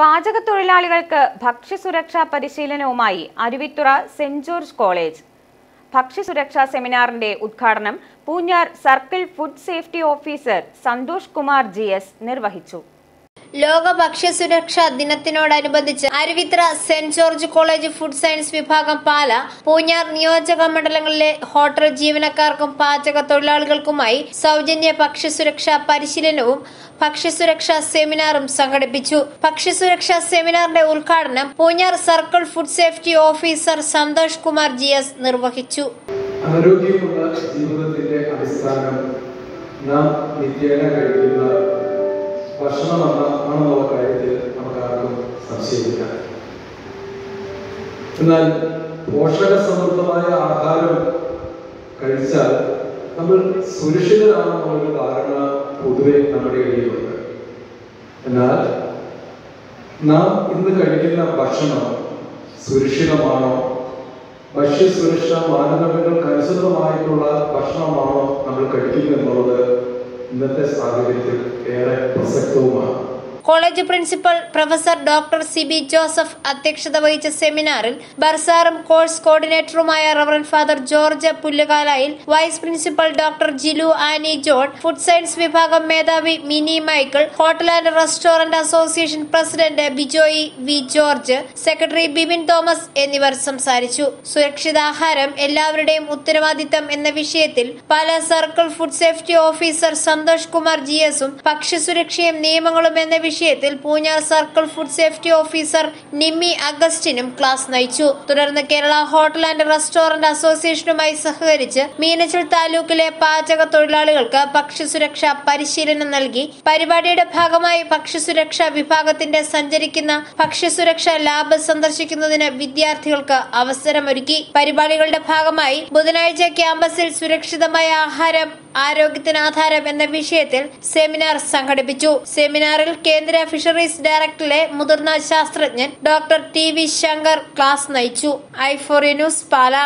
പാചകത്തൊഴിലാളികൾക്ക് ഭക്ഷ്യസുരക്ഷാ പരിശീലനവുമായി Aruvithura saint George college. ഭക്ഷ്യസുരക്ഷാ സെമിനാറിന്റെ ഉദ്ഘാടനം Poonjar circle food safety officer Santhosh Kumar G നിർവഹിച്ചു. ലോക ഭക്ഷ്യസുരക്ഷാ ദിനത്തിനോടനുബന്ധിച്ച് Aruvithura saint George college food science വിഭാഗം പാല പൂഞ്ഞാർ നിയോജക മണ്ഡലങ്ങളിലെ ഹോട്ടൽ ജീവനക്കാർക്കും പാചക തൊഴിലാളികൾക്കുമായി സൗജന്യ ഭക്ഷ്യസുരക്ഷാ പരിശീലനവും ഭക്ഷ്യസുരക്ഷാ സെമിനാറും സംഘടിപ്പിച്ചു. ഭക്ഷ്യസുരക്ഷാ സെമിനാറിന്റെ ഉദ്ഘാടനം Poonjar circle food safety officer Santhosh Kumar G S നിർവഹിച്ചു. ആരോഗ്യമുള്ള ജീവിതത്തിന്റെ അടിസ്ഥാനം നാം നിത്യേന കഴിക്കുന്ന. ഭക്ഷണമെന്ന ആണെന്നുള്ള കാര്യത്തിൽ നമുക്ക് ആർക്കും സംശയമില്ല. എന്നാൽ പോഷക സമൃദ്ധമായ ആഹാരം കഴിച്ചാൽ നമ്മൾ സുരക്ഷിതരാണെന്നുള്ളൊരു ധാരണ പൊതുവെ നമ്മുടെ ഇടയിലുണ്ട് എന്നാൽ നാം ഇന്ന് കഴിക്കുന്ന ഭക്ഷണം സുരക്ഷിതമാണോ? ഭക്ഷ്യസുരക്ഷാ മാനദണ്ഡങ്ങൾക്ക് അനുസൃതമായിട്ടുള്ള ഭക്ഷണമാണോ നമ്മൾ കഴിക്കുന്നത് എന്നുള്ളത് ഇന്നത്തെ സാഹചര്യത്തിൽ ഏറെ പ്രസക്തവുമാണ് college principal professor doctor C B Joseph അധ്യക്ഷത വഹിച്ച സെമിനാറിൽ ബർസാറും course കോർഡിനേറ്ററുമായ reverend father George Pullukalayil vice principal doctor Jilu Annie John food science വിഭാഗം മേധാവി Mini Michael hotel and restaurant association president Bijoy V George secretary Bibin Thomas എന്നിവർ സംസാരിച്ചു. സുരക്ഷിതാഹാരം എല്ലാവരുടെയും ഉത്തരവാദിത്തം എന്ന വിഷയത്തിൽ Pala circle food safety officer Santhosh Kumar G എസും ഭക്ഷ്യസുരക്ഷയും നിയമങ്ങളും എന്ന വിഷയത്തിൽ Poonjar circle food safety officer Nimmi അഗസ്റ്റിനും class നയിച്ചു. തുടർന്ന് കേരള ഹോട്ടൽ ആൻഡ് റെസ്റ്റോറന്റ് അസോസിയേഷനുമായി സഹകരിച്ച് മീനച്ചിൽ താലൂക്കിലെ പാചക തൊഴിലാളികൾക്ക് ഭക്ഷ്യസുരക്ഷാ പരിശീലനം നൽകി. പരിപാടിയുടെ ഭാഗമായി ഭക്ഷ്യസുരക്ഷാ വിഭാഗത്തിന്റെ സഞ്ചരിക്കുന്ന ഭക്ഷ്യസുരക്ഷാ ലാബ് സന്ദർശിക്കുന്നതിന് വിദ്യാർത്ഥികൾക്ക് അവസരമൊരുക്കി. പരിപാടികളുടെ ഭാഗമായി ബുധനാഴ്ച ക്യാമ്പസിൽ സുരക്ഷിതമായ ആഹാരം ആരോഗ്യത്തിന് ആധാരം എന്ന വിഷയത്തിൽ സെമിനാർ സംഘടിപ്പിച്ചു. സെമിനാറിൽ കേന്ദ്ര ഫിഷറീസ് ഡയറക്ടറിലെ മുതിർന്ന ശാസ്ത്രജ്ഞൻ doctor T V Shankar class നയിച്ചു. I four news Pala.